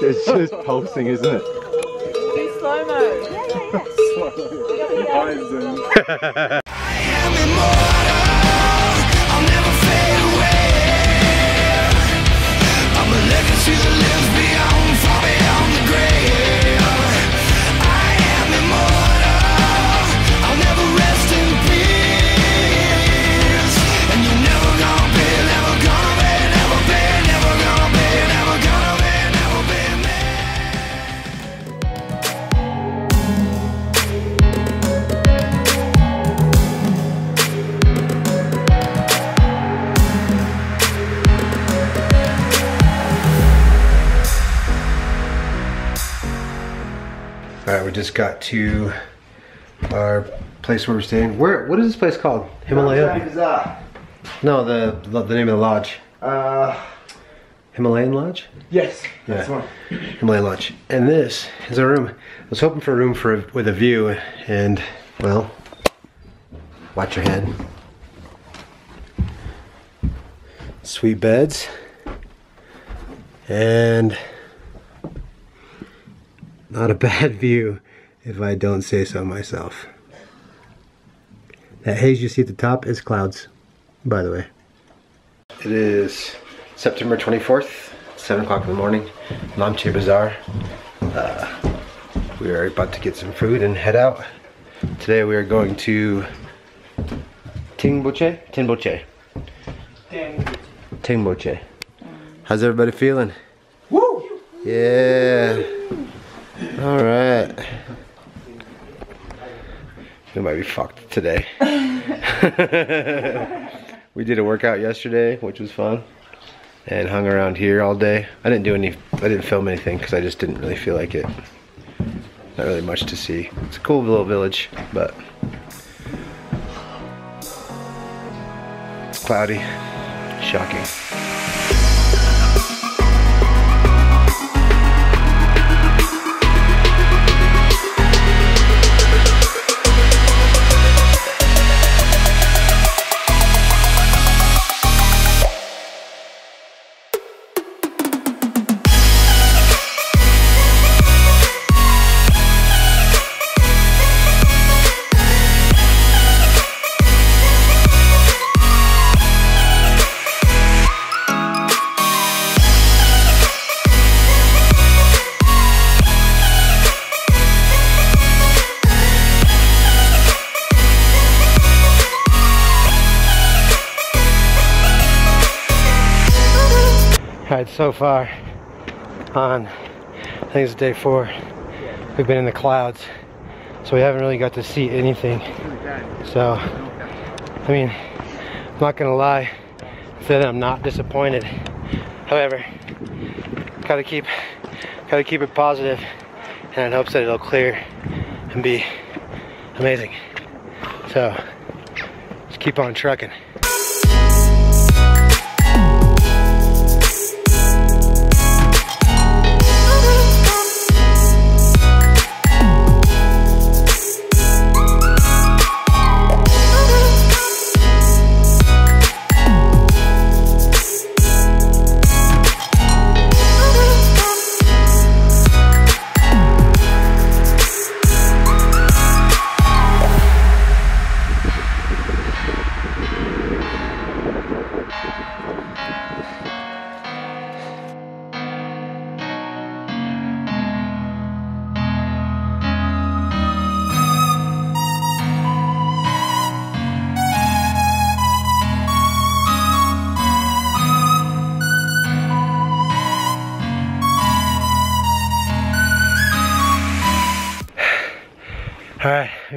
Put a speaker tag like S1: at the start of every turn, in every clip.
S1: It's just pulsing, isn't it?
S2: Do slow-mo.
S1: All right, we just got to our place where we're staying. Where? What is this place called? Himalaya? No, the the name of the lodge.
S3: Uh,
S1: Himalayan Lodge.
S3: yes, that's
S1: Yeah.
S3: one.
S1: Himalayan Lodge. And this is our room. I was hoping for a room for with a view, and well, watch your head. Sweet beds, and not a bad view, if I don't say so myself. That haze you see at the top is clouds, by the way. It is September 24th, 7 o'clock in the morning, Namche Bazaar. Uh, we are about to get some food and head out. Today we are going to Tingboche? Tinboche. Tingboche. How's everybody feeling?
S3: Woo!
S1: Yeah. All right. We might be fucked today. we did a workout yesterday, which was fun, and hung around here all day. I didn't do any. I didn't film anything because I just didn't really feel like it. Not really much to see. It's a cool little village, but it's cloudy, shocking. Alright, so far on, I think it's day four, we've been in the clouds, so we haven't really got to see anything. So, I mean, I'm not gonna lie, that I'm not disappointed. However, gotta keep, gotta keep it positive, and in hopes that it'll clear and be amazing. So, just keep on trucking.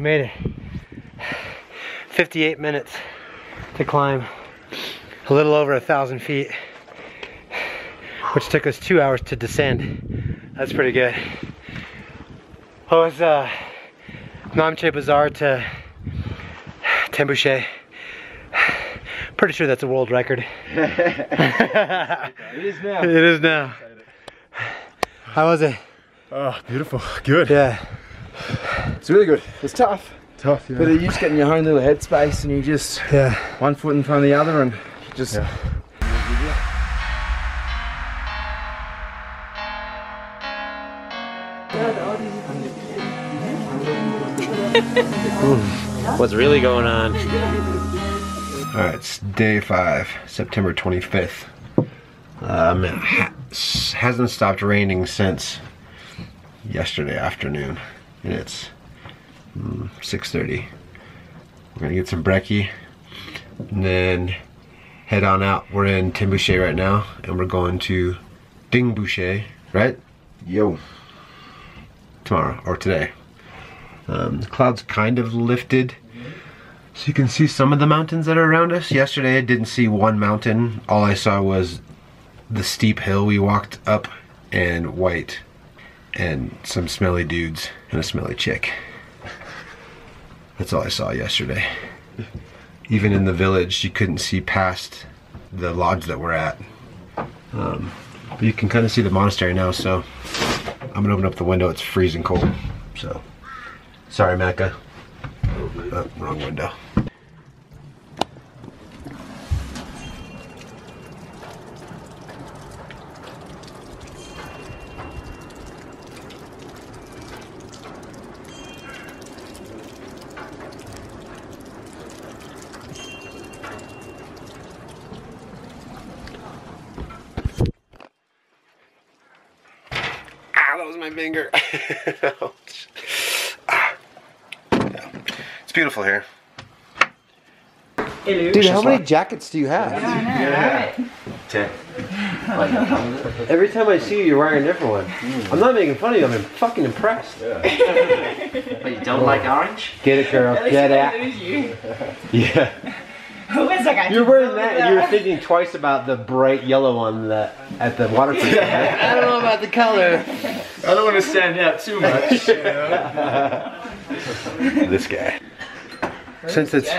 S1: We made it. 58 minutes to climb a little over a thousand feet, which took us two hours to descend. That's pretty good. What was uh, Namche Bazaar to Tembuche? Pretty sure that's a world record.
S3: It is now.
S1: It is now. How was it?
S4: Oh, beautiful. Good.
S1: Yeah.
S3: It's really good. It's tough.
S4: Tough, yeah.
S3: But you just get in your own little headspace and you just
S1: yeah.
S3: one foot in front of the other and just
S4: yeah.
S1: What's really going on? All right, it's day five, September 25th. Um, it ha hasn't stopped raining since yesterday afternoon, and it's 6.30. We're gonna get some brekkie, and then head on out. We're in Timbouche right now, and we're going to Dingboche, right?
S3: Yo.
S1: Tomorrow, or today. Um, the clouds kind of lifted, so you can see some of the mountains that are around us. Yesterday I didn't see one mountain. All I saw was the steep hill we walked up and white and some smelly dudes and a smelly chick. That's all I saw yesterday. Even in the village, you couldn't see past the lodge that we're at. Um, but you can kind of see the monastery now, so I'm gonna open up the window. It's freezing cold, so sorry, Mecca. Oh, wrong window. Was my finger. Ah. Yeah. It's beautiful here.
S3: Dude, how many jackets do you have?
S4: Ten.
S1: Every time I see you, you're wearing a different one. I'm not making fun of you. I'm fucking impressed.
S5: But you don't like orange?
S1: Get it, girl. Get it.
S2: you.
S1: Yeah.
S2: Where's that guy?
S1: You're wearing that, and you're thinking twice about the bright yellow one that at the waterproof. I don't know about the color.
S4: I don't want to stand out too much.
S1: this guy. Since it's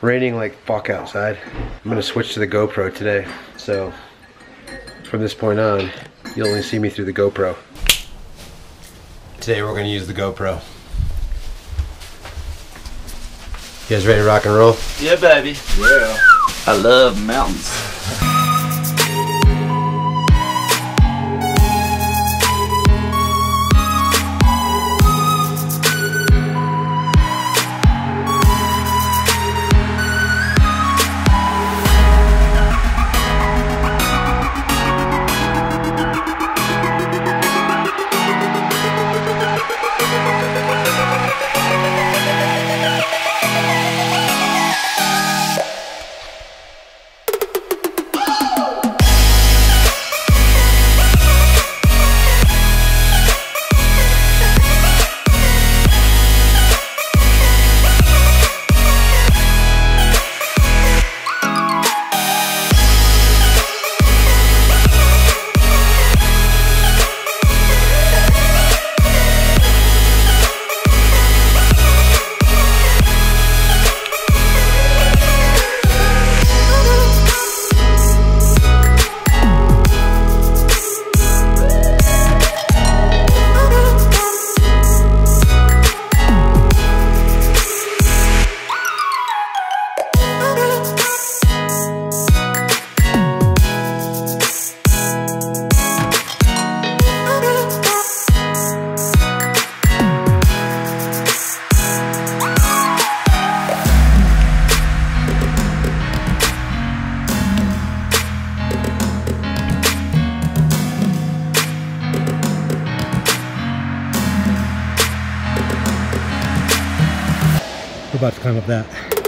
S1: raining like fuck outside, I'm gonna switch to the GoPro today. So from this point on, you'll only see me through the GoPro. Today we're gonna use the GoPro. You guys ready to rock and roll?
S5: Yeah, baby. Yeah. I love mountains.
S1: About climb up that.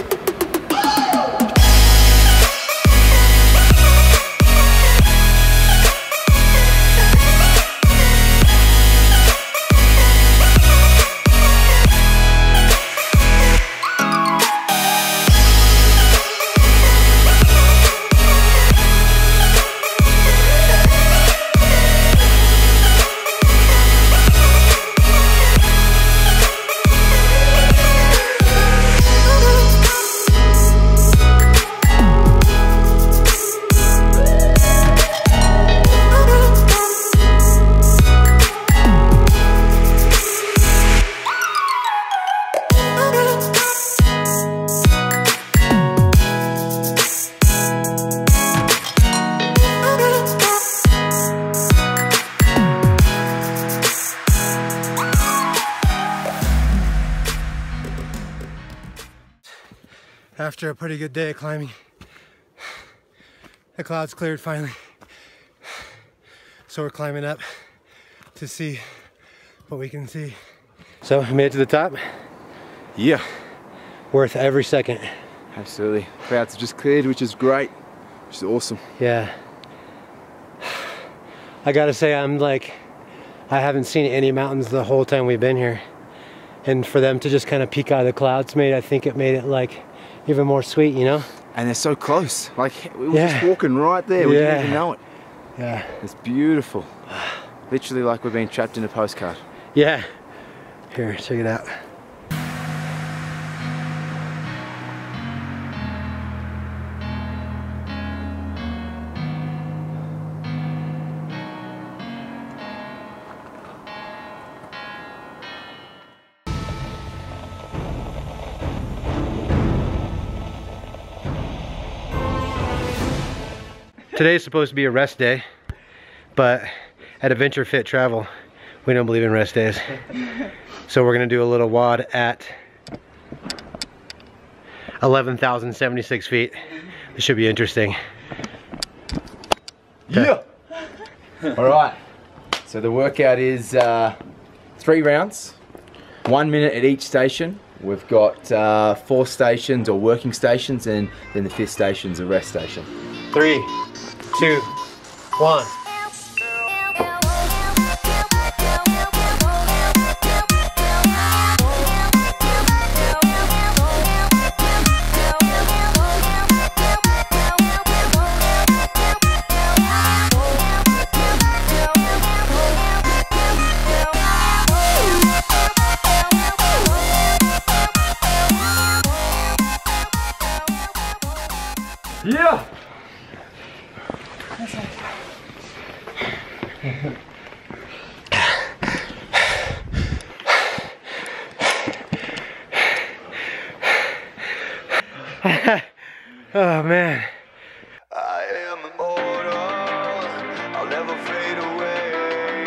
S1: After a pretty good day of climbing. The clouds cleared finally. So we're climbing up to see what we can see. So we made it to the top.
S2: Yeah,
S1: Worth every second.
S2: absolutely. Clouds have just cleared, which is great. Which is awesome.
S1: Yeah. I gotta say, I'm like, I haven't seen any mountains the whole time we've been here. And for them to just kind of peek out of the clouds made, I think it made it like even more sweet, you know?
S2: And they're so close. Like we were
S1: Yeah.
S2: just walking right there. We
S1: Yeah.
S2: didn't even know it.
S1: Yeah.
S2: It's beautiful. Literally like we're being trapped in a postcard.
S1: Yeah. Here, check it out. Today's supposed to be a rest day, but at Adventure Fit Travel, we don't believe in rest days. So we're gonna do a little WOD at 11,076 feet. This should be interesting.
S2: Yeah. All right. So the workout is uh, three rounds, one minute at each station. We've got uh, four stations or working stations, and then the fifth station's a rest station.
S1: Three, two, one.
S2: Yeah.
S1: Oh man.
S6: I am immortal. I'll never fade away.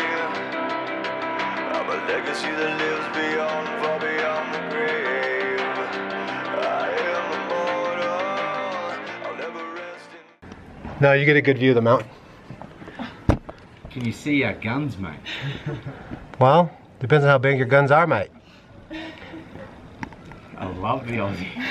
S6: I'm a legacy that lives beyond, far beyond
S1: No, you get a good view of the mountain.
S7: Can you see our guns, mate?
S1: Well, depends on how big your guns are, mate.
S7: I love the Aussie.